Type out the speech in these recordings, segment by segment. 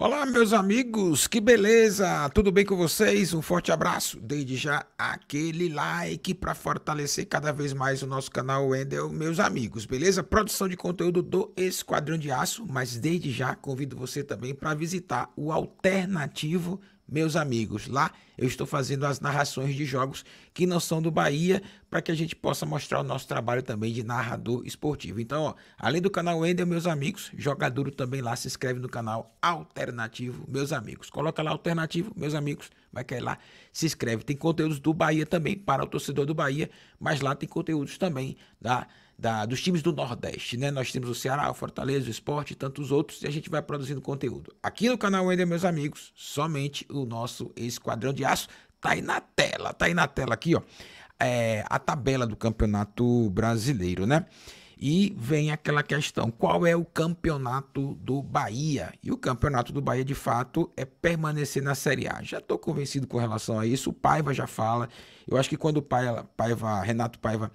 Olá, meus amigos, que beleza! Tudo bem com vocês? Um forte abraço. Desde já aquele like para fortalecer cada vez mais o nosso canal Wendel, meus amigos, beleza? Produção de conteúdo do Esquadrão de Aço, mas desde já convido você também para visitar o alternativo meus amigos. Lá eu estou fazendo as narrações de jogos que não são do Bahia, para que a gente possa mostrar o nosso trabalho também de narrador esportivo. Então, ó, além do canal Wendel, meus amigos, jogador também lá, se inscreve no canal Alternativo, meus amigos. Coloca lá Alternativo, meus amigos, vai cair lá, se inscreve. Tem conteúdos do Bahia também, para o torcedor do Bahia, mas lá tem conteúdos também da da, dos times do Nordeste, né? Nós temos o Ceará, o Fortaleza, o Esporte e tantos outros, e a gente vai produzindo conteúdo. Aqui no canal Wender, meus amigos, somente o nosso Esquadrão de Aço tá aí na tela, tá aí na tela aqui, ó, é, a tabela do Campeonato Brasileiro, né? E vem aquela questão: qual é o campeonato do Bahia? E o campeonato do Bahia, de fato, é permanecer na Série A. Já estou convencido com relação a isso. O Paiva já fala. Eu acho que quando o Paiva, Paiva Renato Paiva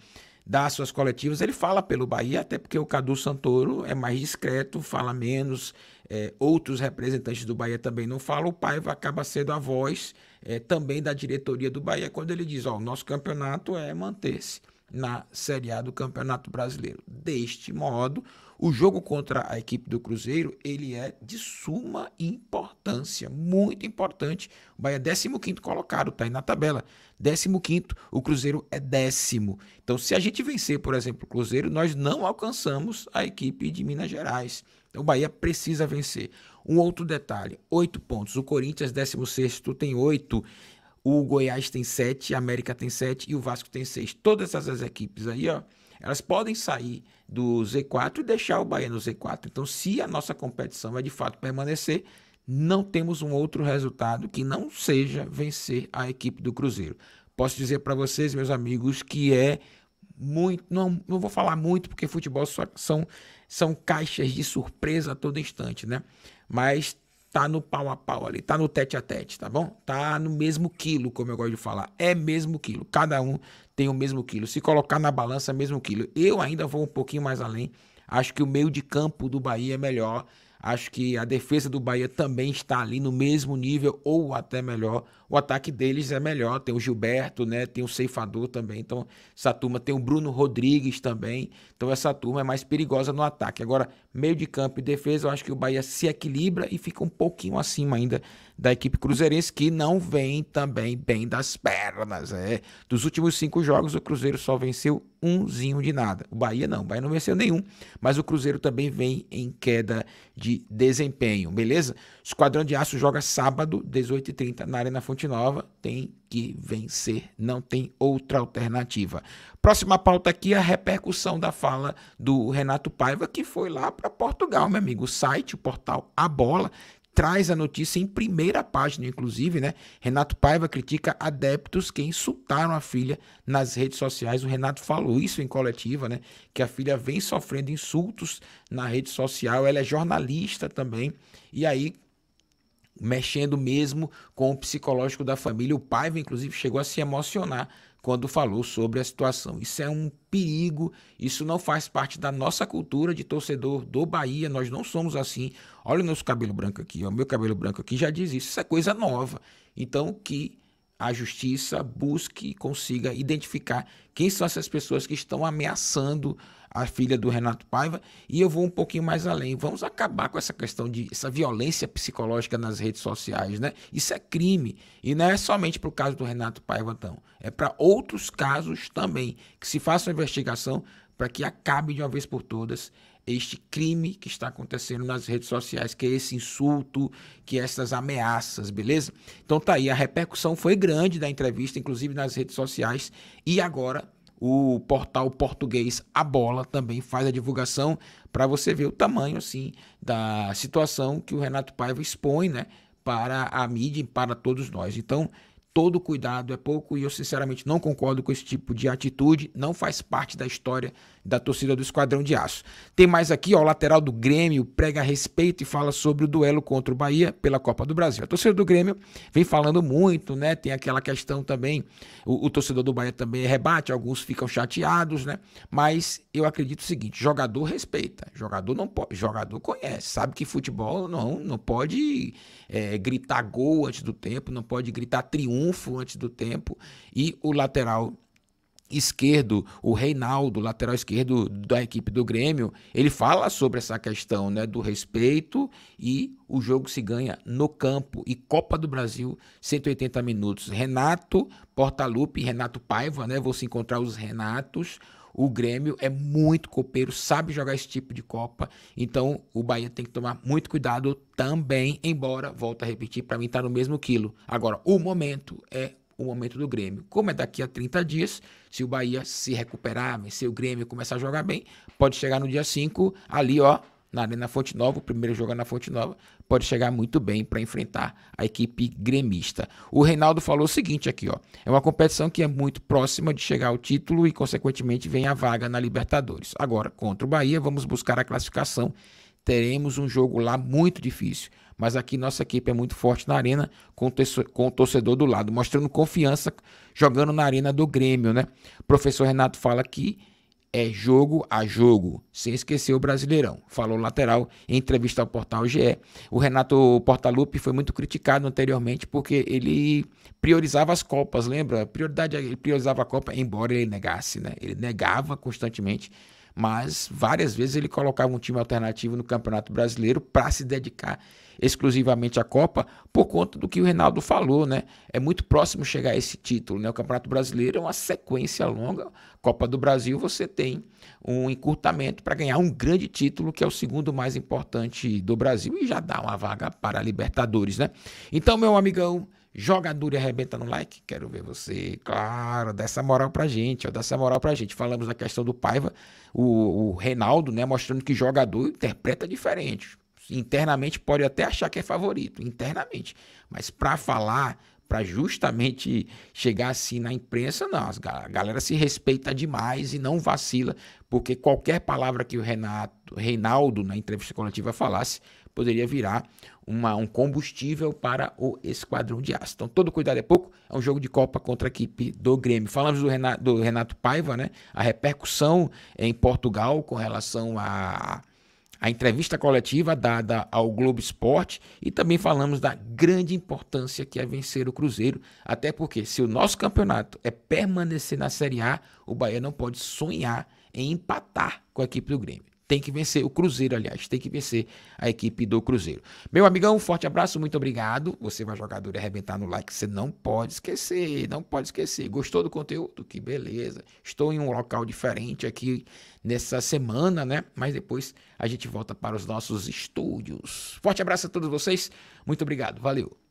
das suas coletivas, ele fala pelo Bahia, até porque o Cadu Santoro é mais discreto, fala menos, é, outros representantes do Bahia também não falam, o Paiva acaba sendo a voz é, também da diretoria do Bahia, quando ele diz, ó, o nosso campeonato é manter-se na Série A do Campeonato Brasileiro. Deste modo, o jogo contra a equipe do Cruzeiro, ele é de suma importância, muito importante. O Bahia é 15º colocado, tá aí na tabela. 15º, o Cruzeiro é décimo. Então, se a gente vencer, por exemplo, o Cruzeiro, nós não alcançamos a equipe de Minas Gerais. Então, o Bahia precisa vencer. Um outro detalhe, oito pontos. O Corinthians, 16º, tem oito. O Goiás tem sete, a América tem sete e o Vasco tem seis. Todas essas equipes aí, ó, elas podem sair do Z4 e deixar o Bahia no Z4. Então, se a nossa competição é de fato permanecer, não temos um outro resultado que não seja vencer a equipe do Cruzeiro. Posso dizer para vocês, meus amigos, que é muito, não, não vou falar muito porque futebol só, são são caixas de surpresa a todo instante, né? Mas tá no pau a pau ali, tá no tete a tete, tá bom? Tá no mesmo quilo, como eu gosto de falar. É mesmo quilo. Cada um tem o mesmo quilo. Se colocar na balança, é mesmo quilo. Eu ainda vou um pouquinho mais além. Acho que o meio de campo do Bahia é melhor. Acho que a defesa do Bahia também está ali no mesmo nível ou até melhor. O ataque deles é melhor. Tem o Gilberto, né? Tem o Ceifador também. Então, essa turma tem o Bruno Rodrigues também. Então, essa turma é mais perigosa no ataque. Agora, meio de campo e defesa, eu acho que o Bahia se equilibra e fica um pouquinho acima ainda da equipe cruzeirense, que não vem também bem das pernas. É. Dos últimos cinco jogos, o Cruzeiro só venceu umzinho de nada. O Bahia não, o Bahia não venceu nenhum, mas o Cruzeiro também vem em queda de desempenho, beleza? Esquadrão de Aço joga sábado, 18h30, na Arena Fonte Nova. Tem que vencer, não tem outra alternativa. Próxima pauta aqui é a repercussão da fala do Renato Paiva, que foi lá para Portugal, meu amigo. O site, o portal A Bola, traz a notícia em primeira página, inclusive, né? Renato Paiva critica adeptos que insultaram a filha nas redes sociais. O Renato falou isso em coletiva, né? Que a filha vem sofrendo insultos na rede social. Ela é jornalista também. E aí mexendo mesmo com o psicológico da família. O pai, inclusive, chegou a se emocionar quando falou sobre a situação. Isso é um perigo, isso não faz parte da nossa cultura de torcedor do Bahia, nós não somos assim. Olha o nosso cabelo branco aqui, o meu cabelo branco aqui já diz isso, isso é coisa nova. Então, que a justiça busque e consiga identificar quem são essas pessoas que estão ameaçando a filha do Renato Paiva. E eu vou um pouquinho mais além. Vamos acabar com essa questão de essa violência psicológica nas redes sociais, né? Isso é crime. E não é somente para o caso do Renato Paiva, não. É para outros casos também. Que se faça uma investigação para que acabe de uma vez por todas este crime que está acontecendo nas redes sociais, que é esse insulto, que é essas ameaças, beleza? Então tá aí, a repercussão foi grande da entrevista, inclusive nas redes sociais, e agora o portal português A Bola também faz a divulgação para você ver o tamanho assim da situação que o Renato Paiva expõe, né, para a mídia e para todos nós. Então, todo cuidado é pouco e eu sinceramente não concordo com esse tipo de atitude, não faz parte da história da torcida do Esquadrão de Aço. Tem mais aqui, ó, o lateral do Grêmio prega respeito e fala sobre o duelo contra o Bahia pela Copa do Brasil. A torcida do Grêmio vem falando muito, né? Tem aquela questão também, o, o torcedor do Bahia também rebate, alguns ficam chateados, né? Mas eu acredito o seguinte, jogador respeita, jogador não pode, jogador conhece, sabe que futebol não, não pode é, gritar gol antes do tempo, não pode gritar triunfo antes do tempo, e o lateral esquerdo, o Reinaldo, lateral esquerdo da equipe do Grêmio, ele fala sobre essa questão né, do respeito e o jogo se ganha no campo. E Copa do Brasil, 180 minutos. Renato Portaluppi Renato Paiva, né? Vou se encontrar os Renatos. O Grêmio é muito copeiro, sabe jogar esse tipo de Copa. Então o Bahia tem que tomar muito cuidado também, embora, volto a repetir, para mim tá no mesmo quilo. Agora, o momento é o momento do Grêmio. Como é daqui a 30 dias, se o Bahia se recuperar, vencer o Grêmio começar a jogar bem, pode chegar no dia 5 ali, ó, na Arena Fonte Nova, o primeiro jogo na Fonte Nova, pode chegar muito bem para enfrentar a equipe gremista. O Reinaldo falou o seguinte aqui, ó, é uma competição que é muito próxima de chegar ao título e, consequentemente, vem a vaga na Libertadores. Agora, contra o Bahia, vamos buscar a classificação. Teremos um jogo lá muito difícil mas aqui nossa equipe é muito forte na arena, com o torcedor do lado, mostrando confiança jogando na arena do Grêmio, né? O professor Renato fala que é jogo a jogo, sem esquecer o Brasileirão. Falou lateral em entrevista ao portal GE. O Renato Portaluppi foi muito criticado anteriormente porque ele priorizava as Copas, lembra? Prioridade, ele priorizava a Copa, embora ele negasse, né? Ele negava constantemente mas várias vezes ele colocava um time alternativo no Campeonato Brasileiro para se dedicar exclusivamente à Copa, por conta do que o Reinaldo falou, né? É muito próximo chegar a esse título, né? O Campeonato Brasileiro é uma sequência longa. Copa do Brasil você tem um encurtamento para ganhar um grande título, que é o segundo mais importante do Brasil e já dá uma vaga para a Libertadores, né? Então, meu amigão, Jogador e arrebenta no like. Quero ver você, claro, dessa moral pra gente, ó, dessa moral pra gente. Falamos da questão do Paiva, o, o Reinaldo, né, mostrando que jogador interpreta diferente. Internamente pode até achar que é favorito, internamente. Mas para falar, para justamente chegar assim na imprensa, não. A galera se respeita demais e não vacila, porque qualquer palavra que o Renato, Reinaldo, na entrevista coletiva, falasse, poderia virar uma, um combustível para o esquadrão de aço. Então, todo cuidado é pouco. É um jogo de Copa contra a equipe do Grêmio. Falamos do Renato, do Renato Paiva, né? A repercussão em Portugal com relação a a entrevista coletiva dada ao Globo Esporte e também falamos da grande importância que é vencer o Cruzeiro, até porque se o nosso campeonato é permanecer na Série A, o Bahia não pode sonhar em empatar com a equipe do Grêmio tem que vencer o Cruzeiro, aliás, tem que vencer a equipe do Cruzeiro. Meu amigão, um forte abraço, muito obrigado. Você vai e arrebentar no like, você não pode esquecer, não pode esquecer. Gostou do conteúdo? Que beleza. Estou em um local diferente aqui nessa semana, né? Mas depois a gente volta para os nossos estúdios. Forte abraço a todos vocês, muito obrigado, valeu.